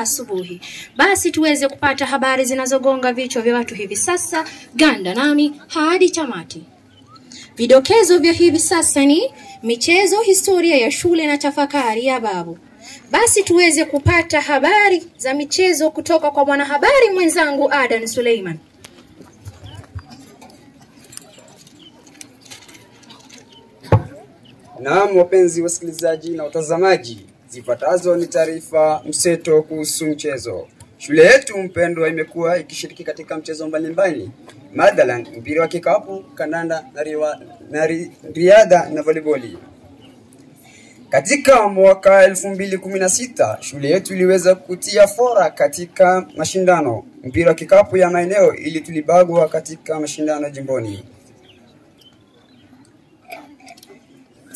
asubuhi. Basi tuweze kupata habari zinazogonga vichwa vya watu hivi sasa. Ganda nami hadi tamati. Vidokezo vya hivi sasa ni michezo, historia ya shule na tafakari ya babu. Basi tuweze kupata habari za michezo kutoka kwa mwanahabari mwenzangu Adan Suleiman. Naam, wapenzi wasikilizaji na watazamaji, zifuatazo ni taarifa mseto kuhusu mchezo. Shule yetu mpendwa imekuwa ikishiriki katika mchezo mbalimbali, mathalan mpira wa kikapu, kandanda na, riwa, na ri, riadha na voliboli. Katika mwaka 2016 shule yetu iliweza kutia fora katika mashindano mpira wa kikapu ya maeneo ili tulibagwa katika mashindano jimboni.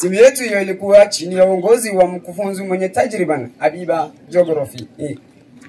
Timu yetu hiyo ilikuwa chini ya uongozi wa mkufunzi mwenye tajriban Habiba Geography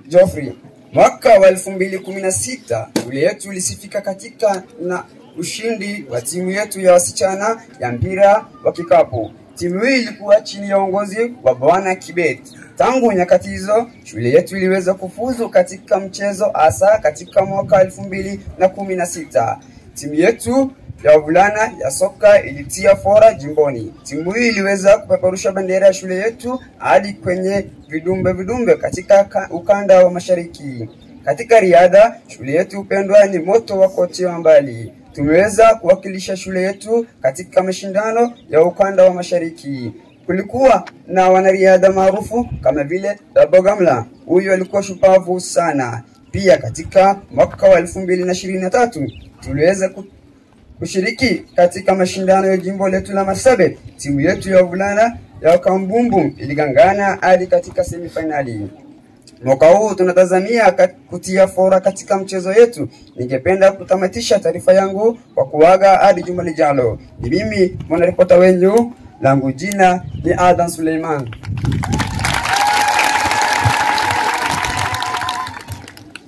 Geoffrey. Mwaka wa 2016 shule yetu ilisifika katika na ushindi wa timu yetu ya wasichana ya mpira wa kikapu. Timu hii ilikuwa chini ya uongozi wa Bwana Kibet. Tangu nyakati hizo shule yetu iliweza kufuzu katika mchezo hasa katika mwaka 2016. Timu yetu ya wavulana ya soka ilitia fora jimboni. Timu hii iliweza kupeperusha bendera ya shule yetu hadi kwenye vidumbe vidumbe katika ukanda wa mashariki. Katika riadha, shule yetu upendwa ni moto wa kotea mbali. Tumeweza kuwakilisha shule yetu katika mashindano ya ukanda wa mashariki. Kulikuwa na wanariadha maarufu kama vile Dabogamla, huyu alikuwa shupavu sana. Pia katika mwaka wa elfu mbili na ishirini na tatu tuliweza kushiriki katika mashindano ya jimbo letu la Marsabit. Timu yetu ya vulana ya Kambumbu iligangana hadi katika semifinali. Mwaka huu tunatazamia kutia fora katika mchezo yetu. Ningependa kutamatisha taarifa yangu kwa kuaga hadi juma lijalo. Ni mimi mwanaripota wenyu, langu jina ni Adan Suleiman.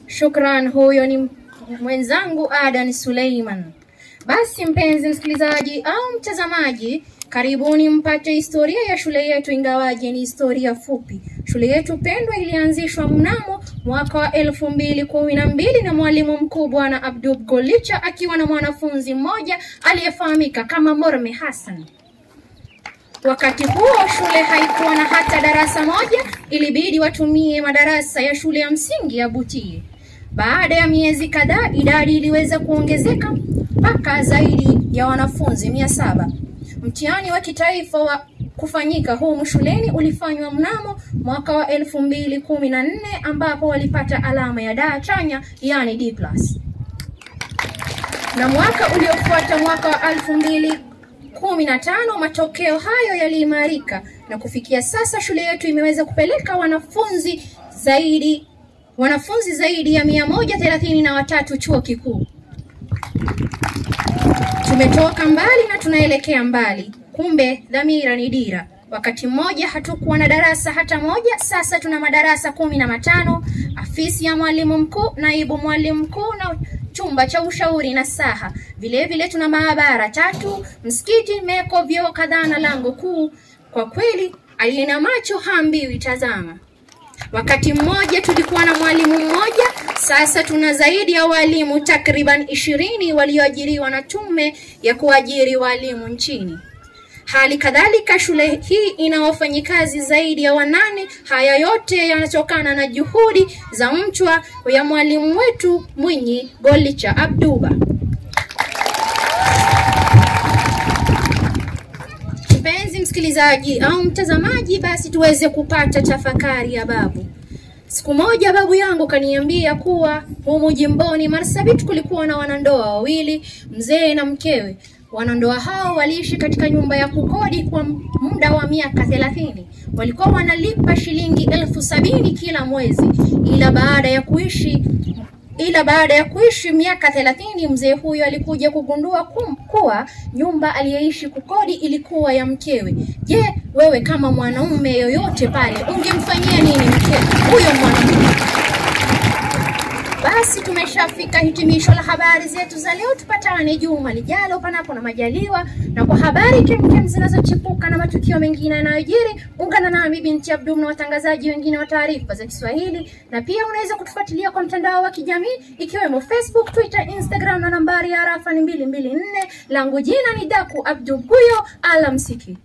Shukran, huyo ni mwenzangu Adan Suleiman. Basi mpenzi msikilizaji au mtazamaji, karibuni mpate historia ya shule yetu, ingawaje ni historia fupi. Shule yetu pendwa ilianzishwa mnamo mwaka wa elfu mbili kumi na mbili na mwalimu mkuu Bwana Abdul Golicha akiwa na mwanafunzi mmoja aliyefahamika kama Morme Hassan. Wakati huo shule haikuwa na hata darasa moja, ilibidi watumie madarasa ya shule ya msingi ya Butie. Baada ya miezi kadhaa, idadi iliweza kuongezeka mpaka zaidi ya wanafunzi mia saba. Mtihani wa kitaifa wa kufanyika humu shuleni ulifanywa mnamo mwaka wa elfu mbili kumi na nne ambapo walipata alama ya daa chanya, yani D+. Na mwaka uliofuata mwaka wa elfu mbili kumi na tano matokeo hayo yaliimarika na kufikia sasa shule yetu imeweza kupeleka wanafunzi zaidi wanafunzi zaidi ya mia moja thelathini na watatu chuo kikuu. Tumetoka mbali na tunaelekea mbali, kumbe dhamira ni dira. Wakati mmoja hatukuwa na darasa hata moja, sasa tuna madarasa kumi na matano, afisi ya mwalimu mkuu, naibu mwalimu mkuu na chumba cha ushauri na saha. Vile vile tuna maabara tatu, msikiti, meko, vyoo kadhaa na lango kuu. Kwa kweli aliye na macho haambiwi tazama. Wakati mmoja tulikuwa na mwalimu mmoja, sasa tuna zaidi ya walimu takriban ishirini walioajiriwa na tume ya kuajiri walimu nchini. Hali kadhalika shule hii ina wafanyikazi zaidi ya wanane. Haya yote yanatokana na juhudi za mchwa ya mwalimu wetu Mwinyi Golicha Abduba. Mpenzi msikilizaji au mtazamaji, basi tuweze kupata tafakari ya babu. Siku moja babu yangu kaniambia kuwa humu jimboni Marsabit kulikuwa na wanandoa wawili, mzee na mkewe. Wanandoa hao waliishi katika nyumba ya kukodi kwa muda wa miaka thelathini. Walikuwa wanalipa shilingi elfu sabini kila mwezi, ila baada ya kuishi ila baada ya kuishi miaka thelathini mzee huyo alikuja kugundua kum, kuwa nyumba aliyeishi kukodi ilikuwa ya mkewe. Je, wewe kama mwanaume yoyote pale ungemfanyia nini mkewe huyo mwanaume? Basi tumeshafika hitimisho la habari zetu za leo. Tupatane juma lijalo, panapo na majaliwa, na kwa habari kemkem zinazochipuka na matukio mengine yanayojiri, ungana nami binti Abdum na watangazaji wengine wa taarifa za Kiswahili, na pia unaweza kutufuatilia kwa mtandao wa kijamii ikiwemo Facebook, Twitter, Instagram na nambari ya arafa ni mbili mbili nne. Langu jina ni Daku Abdul Kuyo. Alamsiki.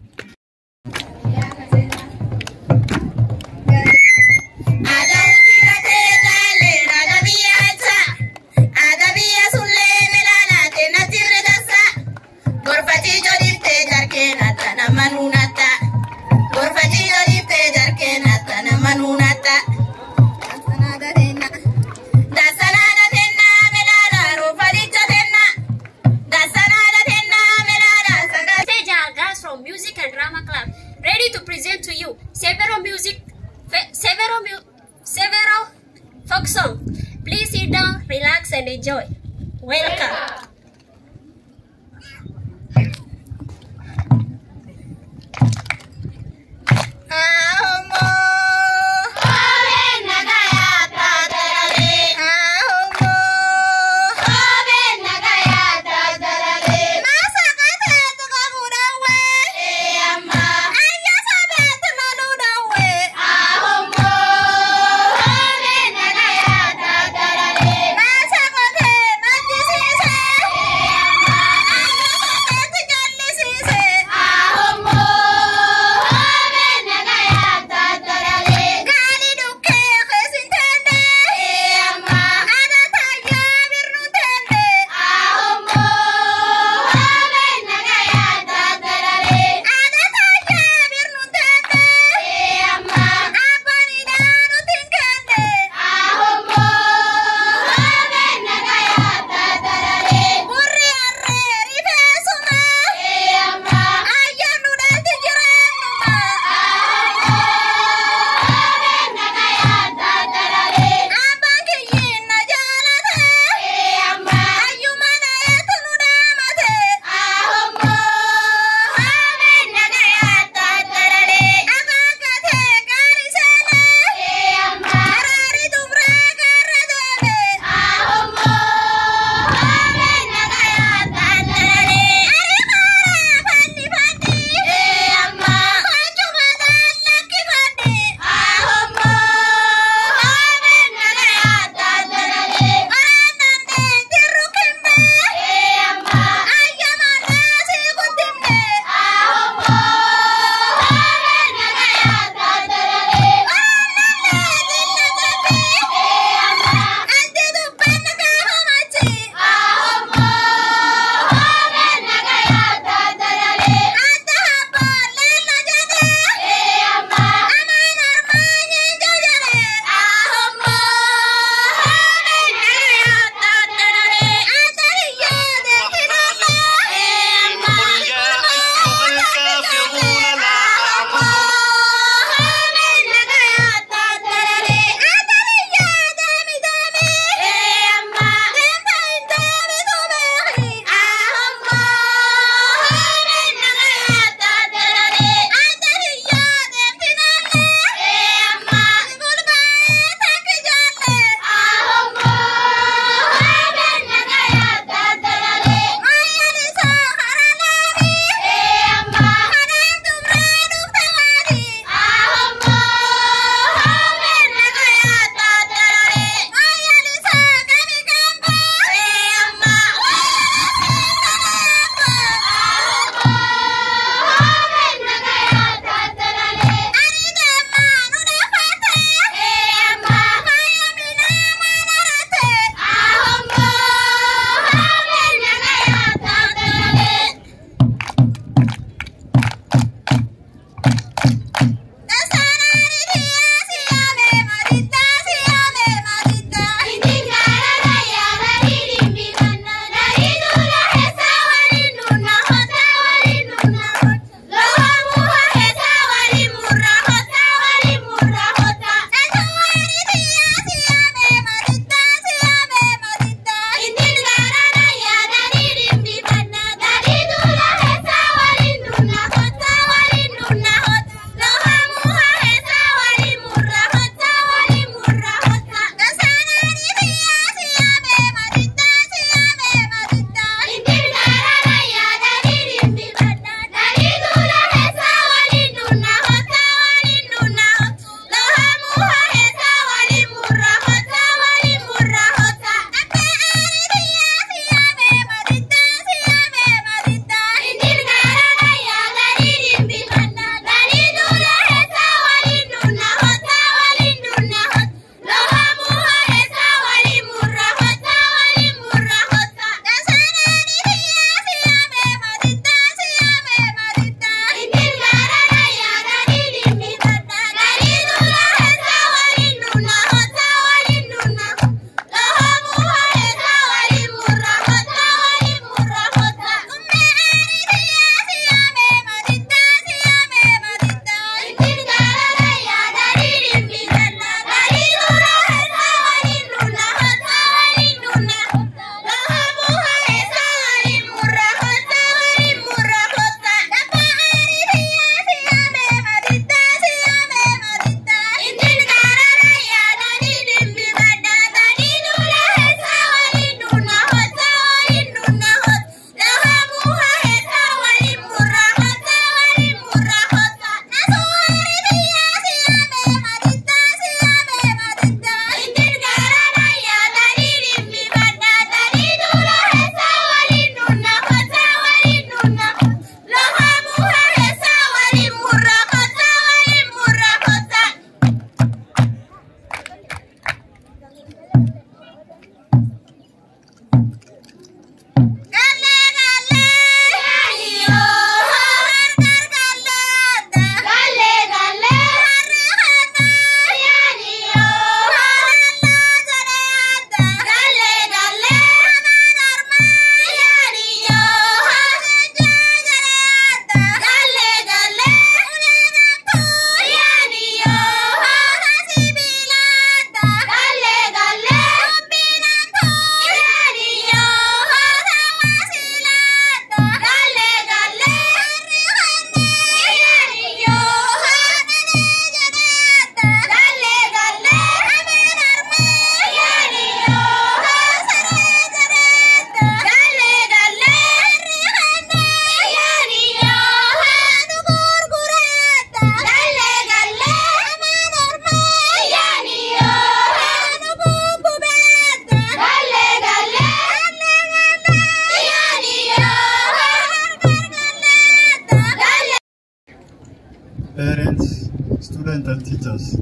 Students and teachers.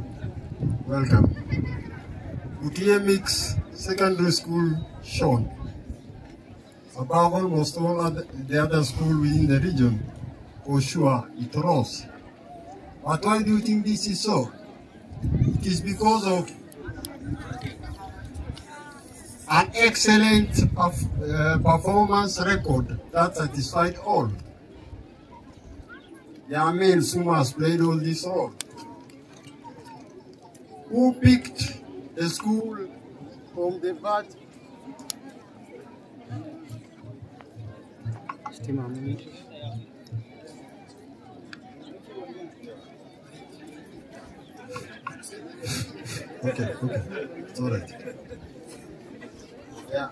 Welcome. Mix Secondary School shown. Above almost all other, the other school within the region, for sure it rose. But why do you think this is so? It is because of an excellent perf- uh, performance record that satisfied all. Men who has played all this role. Who picked the school from the bad Okay, okay, it's all right. Yeah.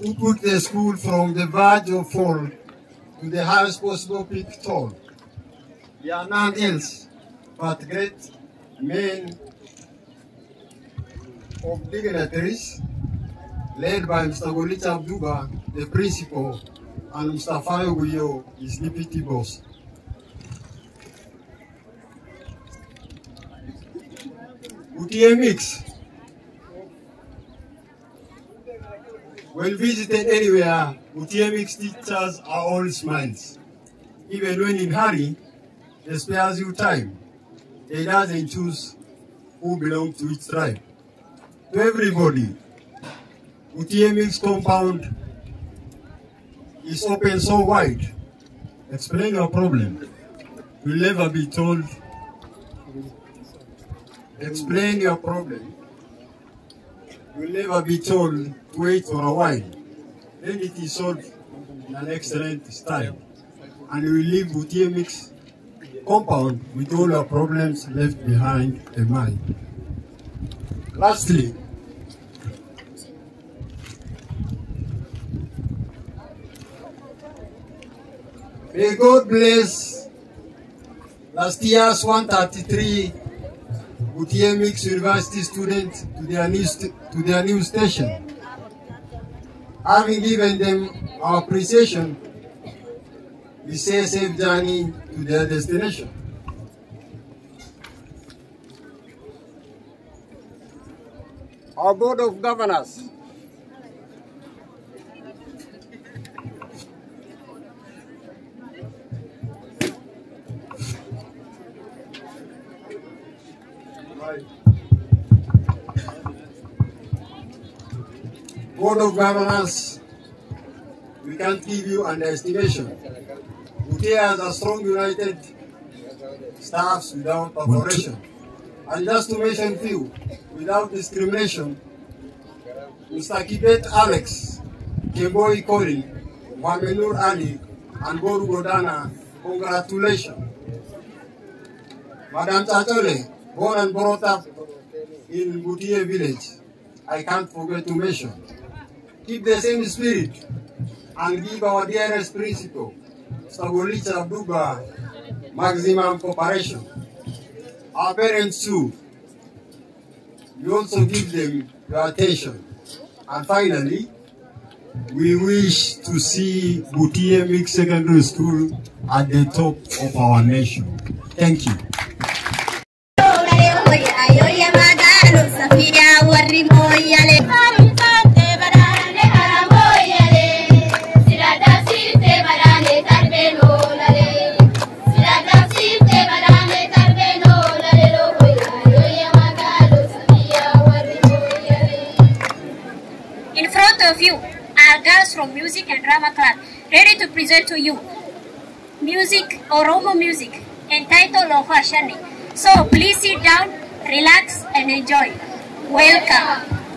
Who put the school from the verge of fall to the highest possible peak tall? They are none else but great men of dignitaries led by Mr. Golita Abduba, the principal, and Mr. Fayo Guyo, his deputy boss. Utie. When visited anywhere, Utie Mix teachers are all smiles. Even when in hurry, they spares you time. They doesn't choose who belong to which tribe. To everybody, Utie Mix compound is open so wide. Explain your problem. You'll never be told explain your problem. You'll never be told to wait for a while. Then it is solved in an excellent style. And we leave Mix compound with all your problems left behind a mind. Lastly, may God bless last year's 133 Utiemix University students to their new, to their new station. Having given them our appreciation, we say safe journey to their destination. Our Board of Governors Board of Governors, we can't give you an estimation. Utia has a strong united staffs without perforation. And just to mention few, without discrimination, Mr. Kibet Alex, Kemboi Kori, Wamenur Ali, and Boru Godana, congratulations. Madam Tatole, born and brought up in Butie village, I can't forget to mention. Keep the same spirit and give our dearest principle, Stagolicha Abduba, maximum cooperation. Our parents too, we also give them your attention. And finally, we wish to see Butie Mix Secondary School at the top of our nation. Thank you. From Music and Drama Club, ready to present to you music, Oromo music, entitled Lofa Shani. So please sit down, relax, and enjoy. Welcome.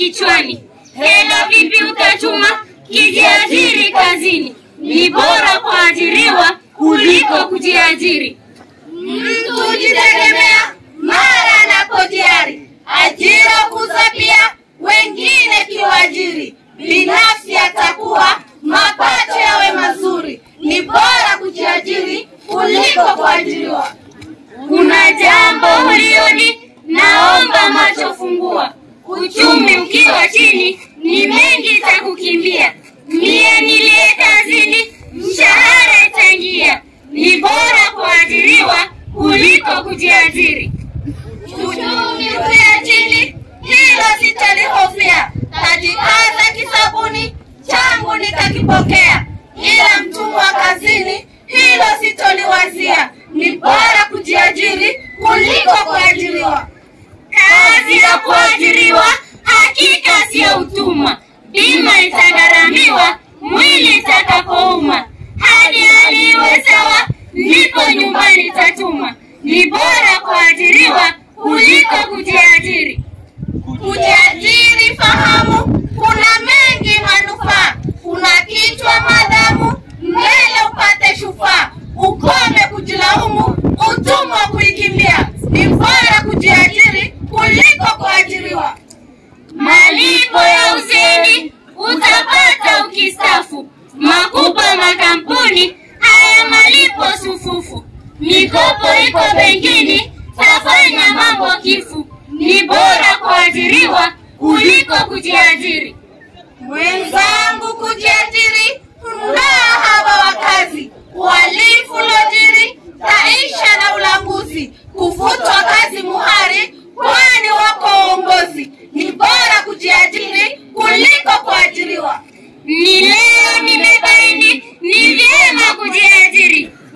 Kichwani. Hela vipi utachuma, kijiajiri kazini? Ni bora kuajiriwa kuliko kujiajiri. Mtu hujitegemea mara anapojiari, ajira kuza pia wengine kiwajiri, binafsi atakuwa mapato yawe mazuri. Ni bora kujiajiri kuliko kuajiriwa. Kuna jambo ulioni, naomba macho fungua. Uchumi ukiwa chini, ni mengi za kukimbia. Mie niliye kazini, mshahara itaingia. Ni bora kuajiriwa kuliko kujiajiri. Uchumi ukiwa chini, hilo sitalihofia. Tajikaza kisabuni, changu nikakipokea, ila mtumwa kazini, hilo sitoliwazia. Ni bora kujiajiri kuliko kuajiriwa. Kazi ya kuajiriwa hakika sio utumwa. Bima itagharamiwa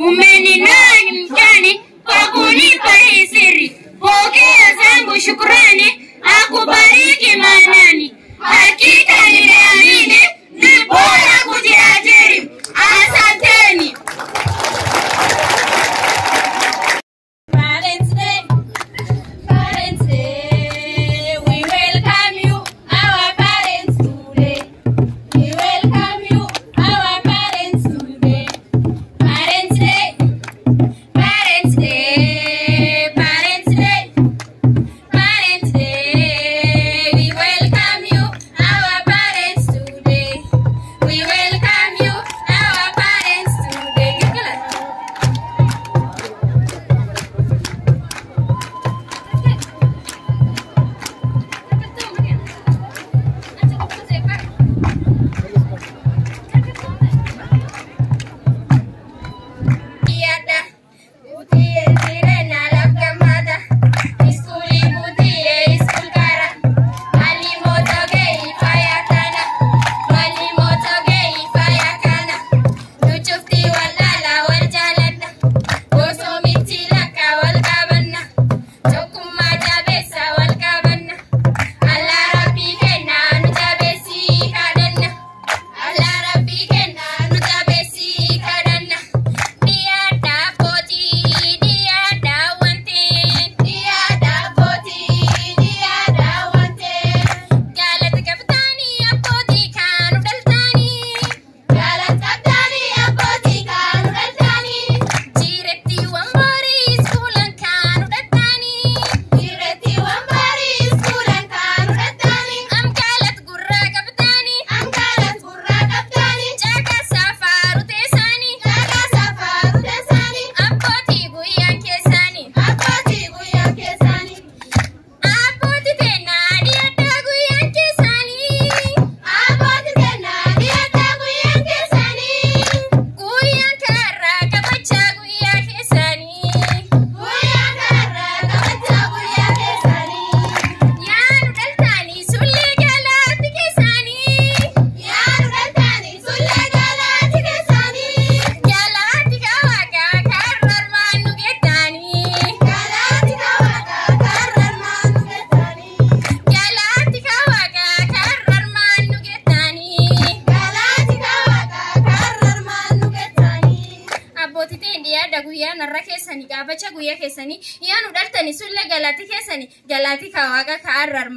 O menino.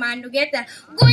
command to get that. Go.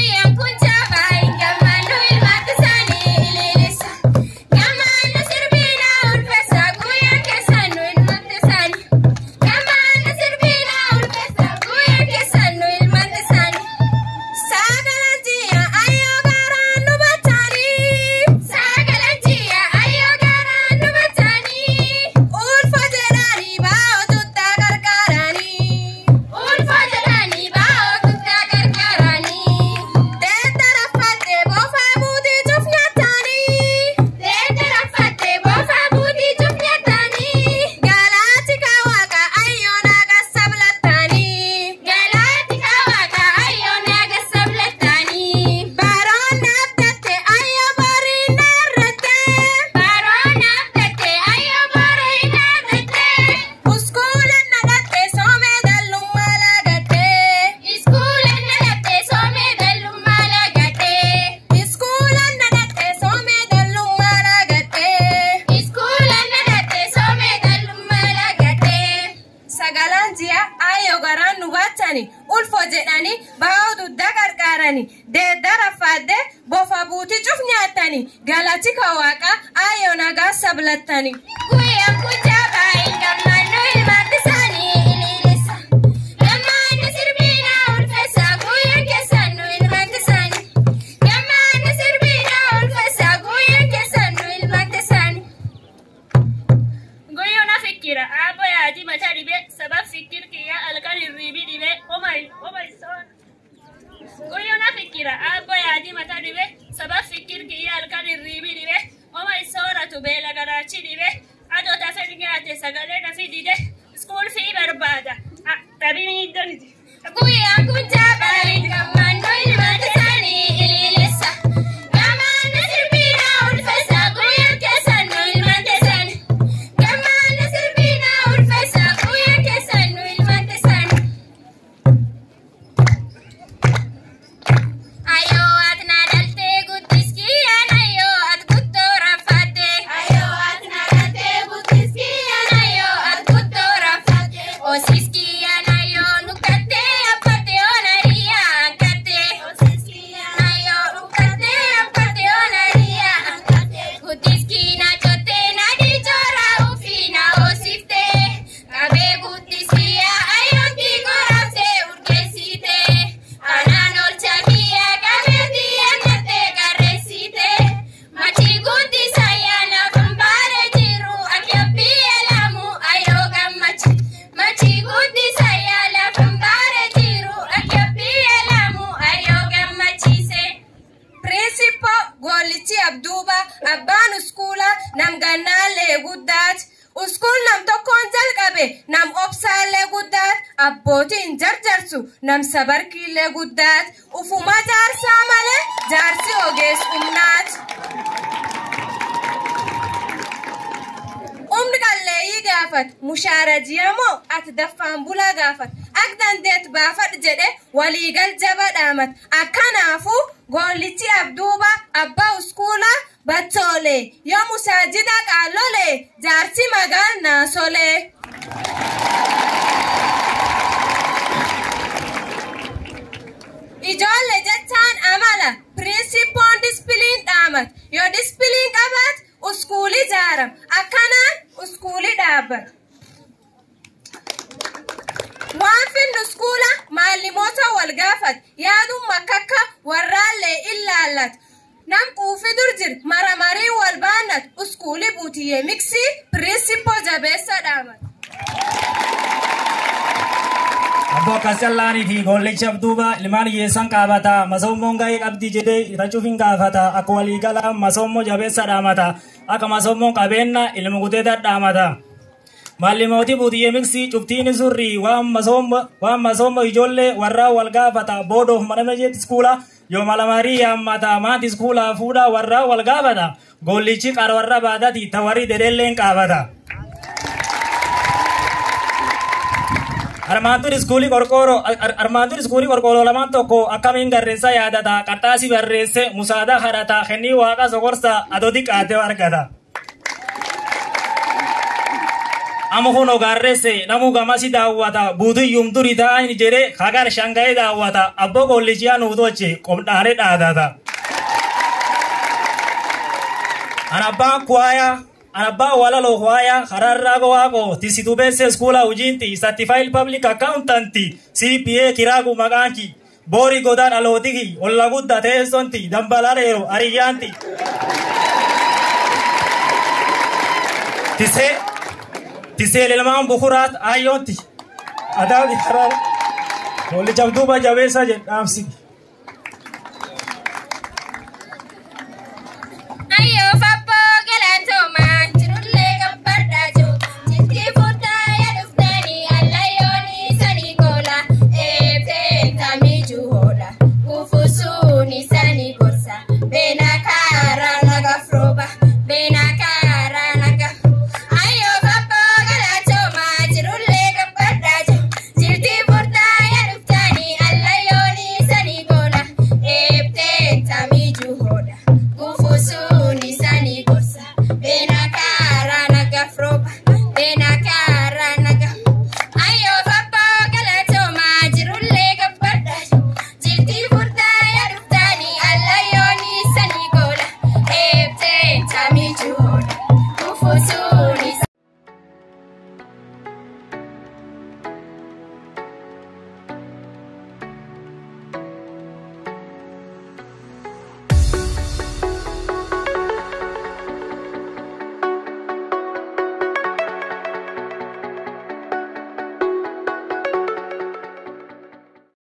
ولتي عبدوبة أبا أسكولا باتولي يا مساجدك علولي جارتي مغان ناسولي Ijoollee jechaan amala piriinsipoon dispiliin dhaamat yoo dispiliin qabaat uskuuli jaaram akkanaan uskuuli dhaabbat. waan finnu iskuula maalimoota wal gaafat yaaduun makakka warraallee illaallat nam quufi dur jir maramarii wal baannat uskuuli buutiyyee miksii pirinsipoo jabeessa dhaamat. Abboo akkas callaaniifi gollichaaf duuba ilmaan hiyyeessan qaabata masoommoon ga'ee qabdii jedhee itachuuf hin gaafata akka waliigala masoommoo jabeessa dhaamata akka masoommoon qabeenya ilma gutee dadhaamata. maalimooti buutiyee miksi cuftiin surri waan masooma waan masooma ijoollee warraa wal gaafata boodoof maname jeetti iskuula yoo malamarii yaammata maati iskuula fuudha warraa wal gaafata goollichi qarwarra baadati tawari dedeelleen qaabata. armaantuun iskuulii qorqoorroo armaantuun iskuulii qorqoorroo lamaan tokko akkamiin garreessa yaadata qaxxaasii barreesse musaada harata kennii waaqa sokorsa adoo xiqqaatee argata. amahon ogaarrese namu gamasi daawwata buutuun yumturii ta'an jedhe kagaan shanga'ee daawwata abboo qollichiyaan uutoche qomdhaane dhaadata. Anabbaa kuwaaya anabbaa walaloo kuwaaya haraarraa gowaaqo tisitubeesse skuula hujiinti satifayil pablik akkaawuntanti cpa kiraagu maqaanki boori godaan alootiki olla gudda teessonti dambalareero ariyyaanti. Tisee. تسیل المام بخورات ایونت اداءی حرارت ولی چاب دو ما جاویسا یامسی